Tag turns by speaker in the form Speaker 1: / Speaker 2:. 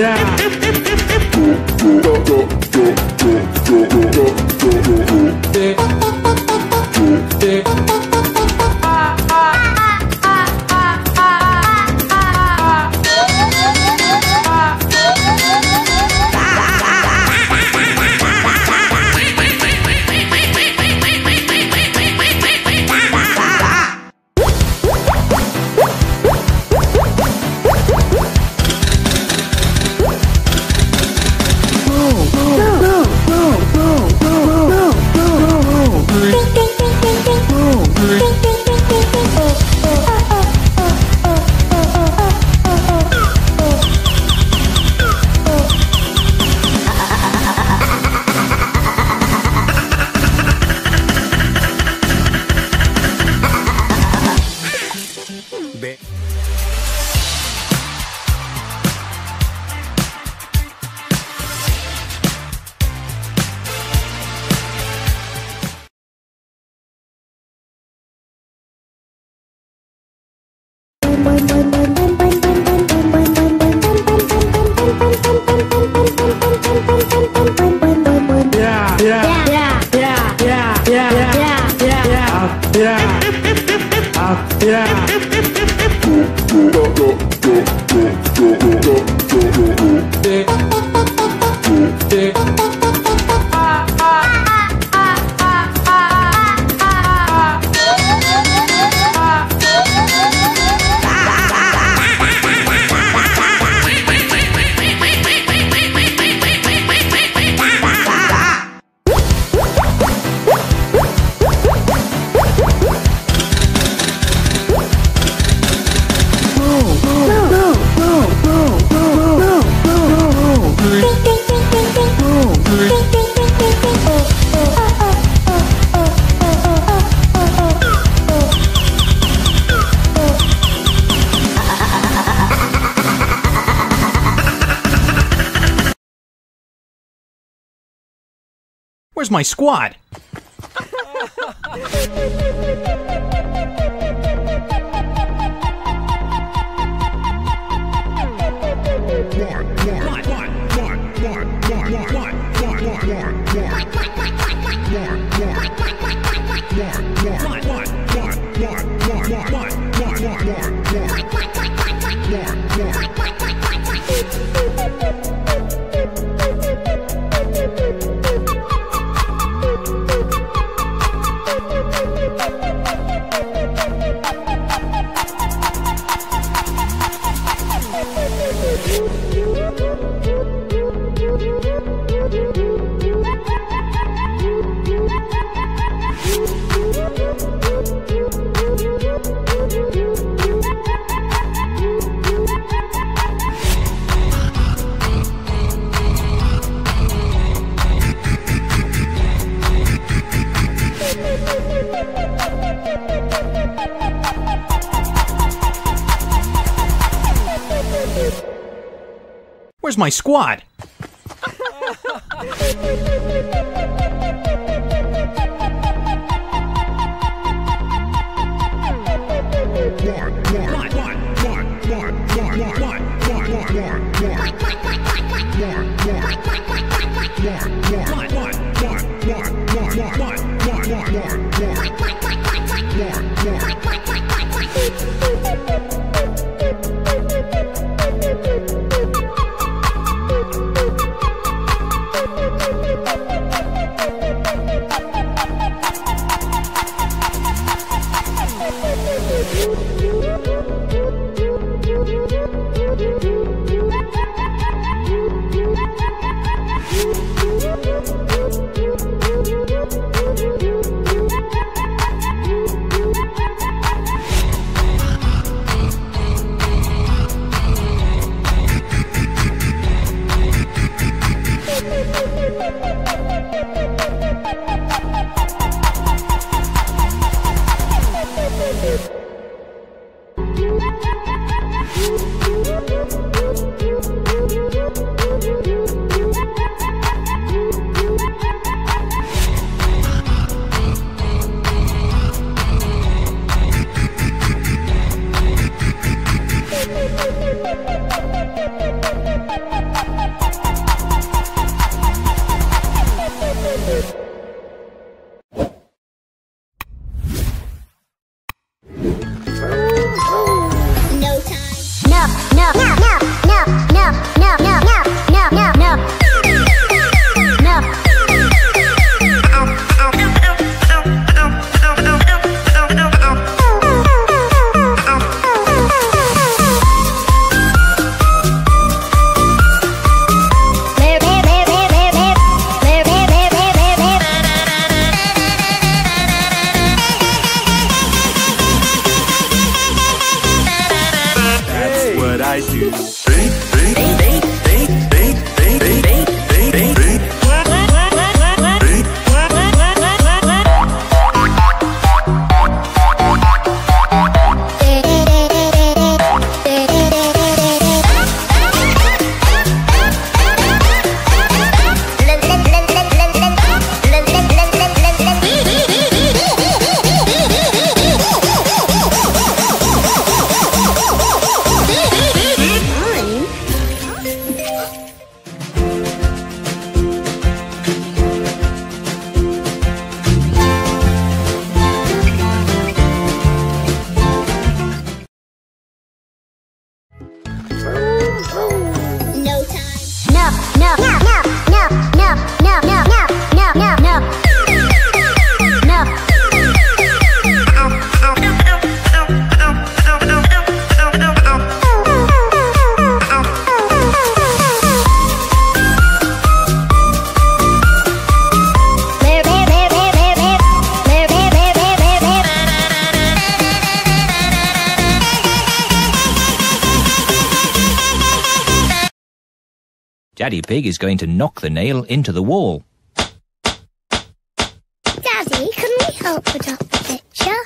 Speaker 1: Yeah. Where's my squad? Where's my squad?
Speaker 2: Thank you. Daddy Pig is going to knock the nail into the wall.
Speaker 1: Daddy, can we help put up the picture?